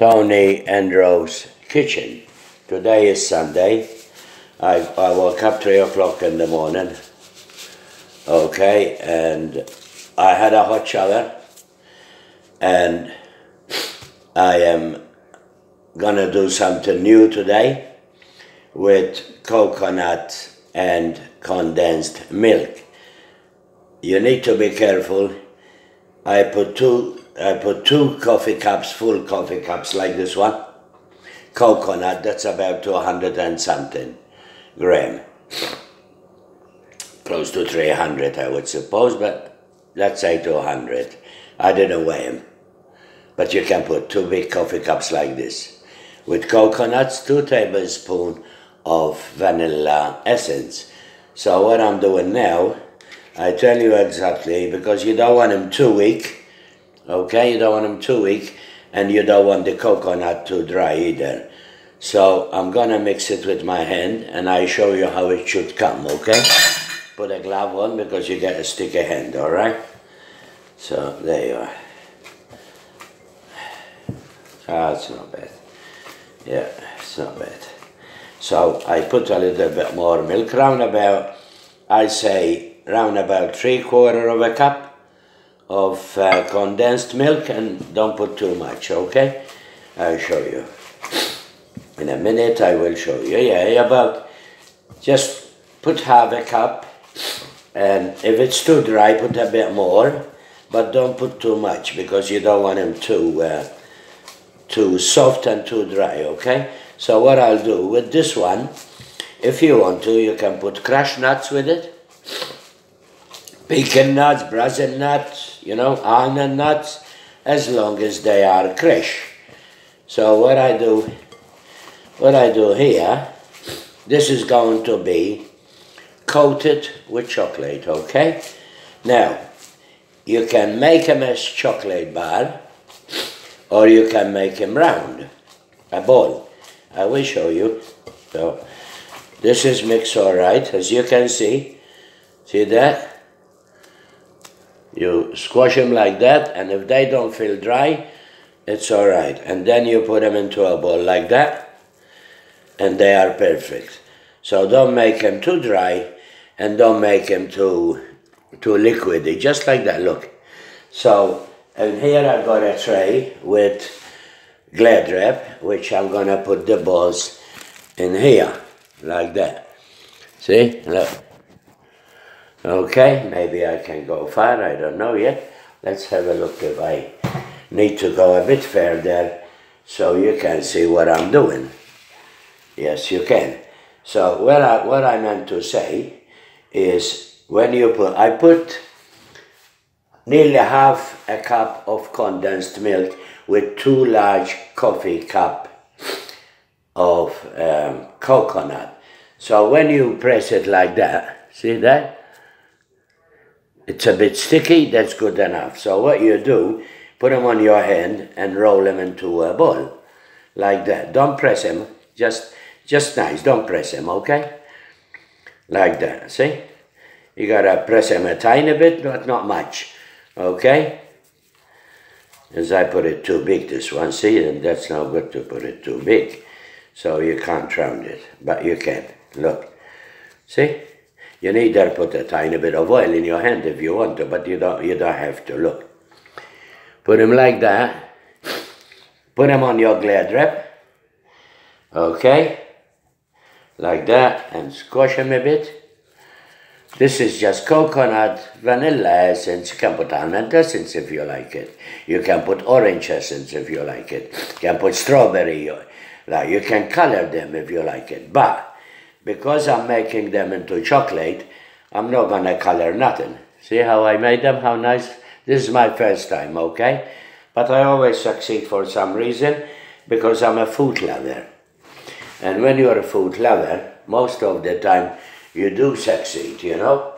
Tony and Rose kitchen. Today is Sunday. I, I woke up three o'clock in the morning. Okay, and I had a hot shower, and I am gonna do something new today with coconut and condensed milk. You need to be careful. I put two I put two coffee cups, full coffee cups like this one. Coconut, that's about 200 and something gram. Close to 300, I would suppose, but let's say 200. I didn't weigh them. But you can put two big coffee cups like this. With coconuts, two tablespoons of vanilla essence. So what I'm doing now, I tell you exactly, because you don't want them too weak, okay? You don't want them too weak, and you don't want the coconut too dry either. So I'm gonna mix it with my hand, and I show you how it should come, okay? Put a glove on because you get a sticky hand, all right? So there you are. It's not bad. Yeah, it's not bad. So I put a little bit more milk, round about, I say, round about three quarter of a cup of uh, condensed milk and don't put too much, okay? I'll show you. In a minute I will show you. Yeah, about, just put half a cup and if it's too dry put a bit more, but don't put too much because you don't want them too, uh, too soft and too dry, okay? So what I'll do with this one, if you want to, you can put crushed nuts with it pecan nuts, Brazil nuts, you know, almond nuts, as long as they are crushed. So what I do, what I do here, this is going to be coated with chocolate, okay? Now, you can make them as chocolate bar, or you can make them round, a ball. I will show you. So, this is mixed all right, as you can see. See that? You squash them like that, and if they don't feel dry, it's all right. And then you put them into a bowl like that, and they are perfect. So don't make them too dry, and don't make them too, too liquidy, just like that, look. So, and here I've got a tray with glad wrap, which I'm gonna put the balls in here, like that. See, look. Okay, maybe I can go far, I don't know yet. Let's have a look if I need to go a bit further so you can see what I'm doing. Yes, you can. So what I, what I meant to say is when you put, I put nearly half a cup of condensed milk with two large coffee cup of um, coconut. So when you press it like that, see that? It's a bit sticky, that's good enough. So what you do, put them on your hand and roll them into a ball, like that. Don't press them, just, just nice, don't press them, okay? Like that, see? You gotta press them a tiny bit, but not much, okay? As I put it too big, this one, see, and that's not good to put it too big. So you can't round it, but you can, look. See? You need to put a tiny bit of oil in your hand if you want to, but you don't, you don't have to. Look. Put them like that. Put them on your glad wrap. Okay. Like that. And squash them a bit. This is just coconut, vanilla essence. You can put almond essence if you like it. You can put orange essence if you like it. You can put strawberry. Like you can color them if you like it. But because I'm making them into chocolate, I'm not gonna color nothing. See how I made them, how nice? This is my first time, okay? But I always succeed for some reason, because I'm a food lover. And when you're a food lover, most of the time you do succeed, you know?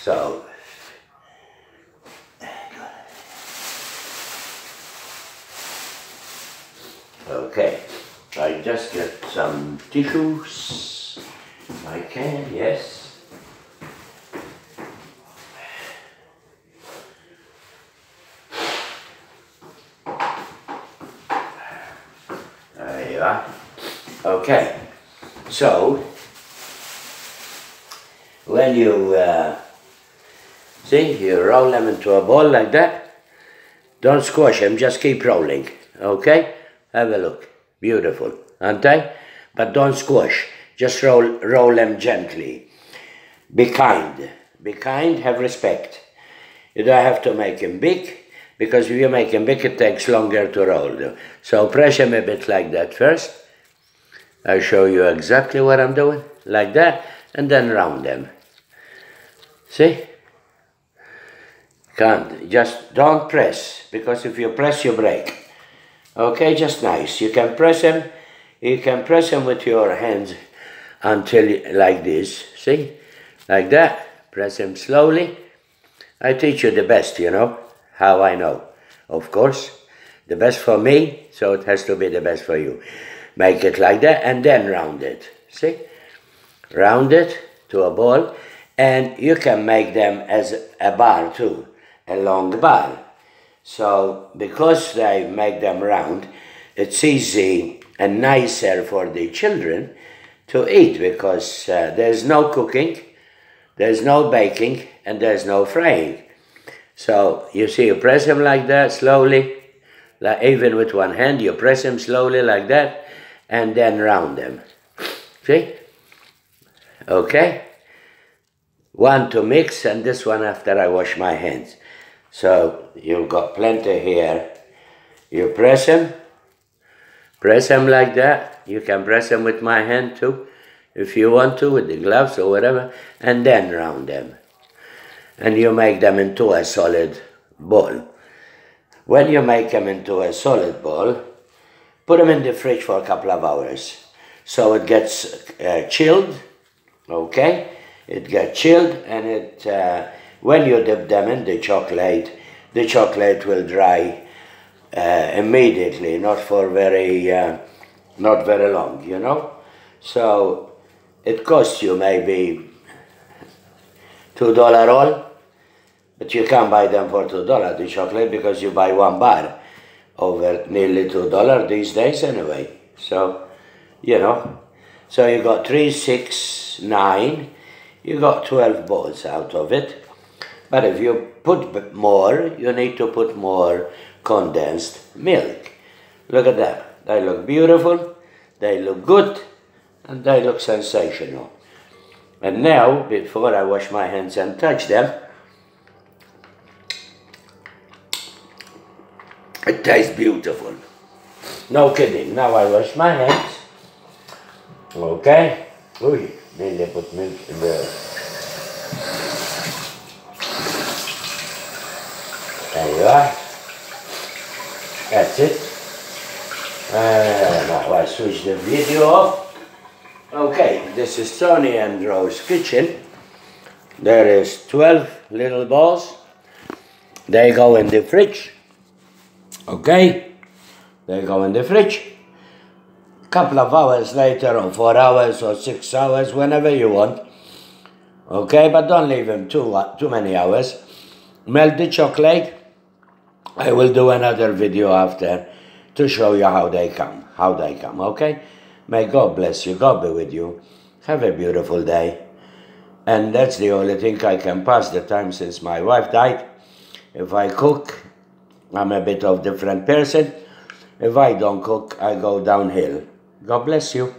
So, okay, I just get some tissues. I can, yes. There you are. Okay. So, when you uh, see, you roll them into a ball like that. Don't squash them, just keep rolling. Okay? Have a look. Beautiful, aren't they? But don't squash. Just roll, roll them gently. Be kind. Be kind, have respect. You don't have to make them big, because if you make them big, it takes longer to roll. Them. So press them a bit like that first. I show you exactly what I'm doing, like that, and then round them. See? Can't, just don't press, because if you press, you break. Okay, just nice. You can press them, you can press them with your hands until, like this, see? Like that, press them slowly. I teach you the best, you know, how I know. Of course, the best for me, so it has to be the best for you. Make it like that and then round it. See? Round it to a ball and you can make them as a bar too, a long bar. So because I make them round, it's easy and nicer for the children to eat because uh, there's no cooking, there's no baking, and there's no frying. So you see, you press them like that slowly, like even with one hand, you press them slowly like that, and then round them. See? Okay? One to mix, and this one after I wash my hands. So you've got plenty here. You press them, press them like that. You can press them with my hand too, if you want to, with the gloves or whatever, and then round them. And you make them into a solid ball. When you make them into a solid ball, put them in the fridge for a couple of hours. So it gets uh, chilled, okay? It gets chilled and it, uh, when you dip them in the chocolate, the chocolate will dry uh, immediately, not for very, uh, not very long, you know? So it costs you maybe two dollar all, but you can't buy them for two dollar the chocolate because you buy one bar over nearly two dollar these days anyway. So, you know, so you got three, six, nine, you got twelve balls out of it. But if you put more, you need to put more condensed milk. Look at that. They look beautiful, they look good, and they look sensational. And now, before I wash my hands and touch them, it tastes beautiful. No kidding. Now I wash my hands. Okay. Ooh, nearly put milk in There you are. That's it. Uh, now I switch the video off. Okay, this is Tony and Rose kitchen. There is 12 little balls. They go in the fridge. Okay, they go in the fridge. A couple of hours later, or four hours, or six hours, whenever you want. Okay, but don't leave them too uh, too many hours. Melt the chocolate. I will do another video after to show you how they come, how they come. Okay. May God bless you. God be with you. Have a beautiful day. And that's the only thing I can pass the time since my wife died. If I cook, I'm a bit of different person. If I don't cook, I go downhill. God bless you.